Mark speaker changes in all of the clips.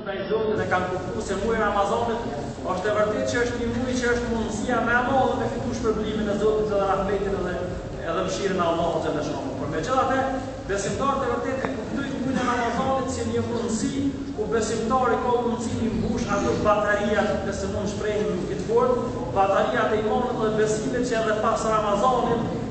Speaker 1: ndaj Zotit dhe kanë kuptuar se muaji i Ramazanit është e vërtetë që është një muaj që është mundësia më e madhe me fitu shpërblimin e Zotit dhe rahmetin dhe edhe mëshirën e Allahut xhalla shanu. Por megjithatë, besimtarët e vërtetë e kuptojnë muajin e Ramazanit si një mundësi ku besimtari ka mundësi të mbush ato bataria të të se mund shprehim në këtë formë, bataria të imanit dhe besimit që edhe pas Ramazanit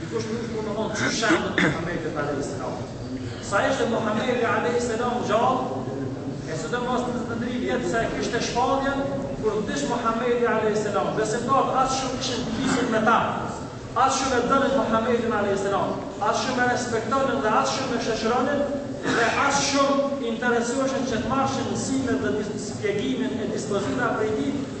Speaker 1: Dikush nuk mund të thonë si shembull të Muhamedit alayhis salam. Sa ishte Muhamedi alayhis salam gjallë, e sidomos njëzet e tri vjet sa e kishte shpalljen, kur vdiq Muhamedi alayhis salam, besimtarët aq shumë kishin lidhje me ta, aq shumë e donin Muhamedin alayhis salam, aq shumë e respektonin dhe aq shumë e shoqëronin dhe aq shumë interesuheshin që të marrshin mësimet dhe spjegimin e dispozitave prej tij,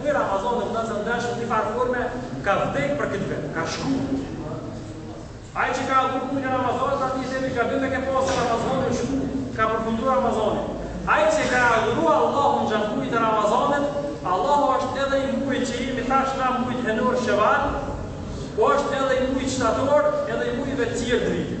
Speaker 1: Muaji Ramazanit vëllezër të ndershëm në një farë forme ka vdek për këtë vit, ka shku Ai që ka adhuru muajin e Ramazanit atij i themi gabim e ke pas se Ramazani ka shku, ka përfundu Ramazani. Ai që ka adhuru Allahun gjatë muajit të Ramazanit, Allahu është edhe i muajit që jemi tash në muajin hënor Sheval, po është edhe i muajit shtator, edhe i muajve të tjerë të vitit.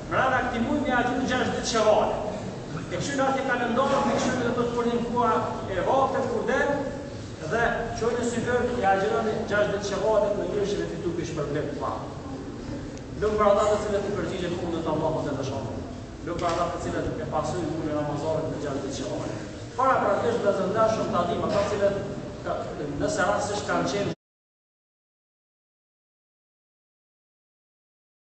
Speaker 1: Mbrenda këtij muji me agjëru gjashtë ditë shevale. E kështu në atë kalendar ne kështu në të përcjellim kua e vaktet kur del dhe çohu në syfyr e agjëroni gjashtë ditë shevale në mënyrë që me fitu një shpërblim të madh. Lum për ata të cilët i përgjigjen ftesës Allahut xhele shanuhu. Lum për ata të cilët e pasojnë mujin e Ramazanit me gjashtë ditë shevale. Para praktisht vëllezër të ndershëm ta dimë ata të cilët nëse rastësisht kanë qenë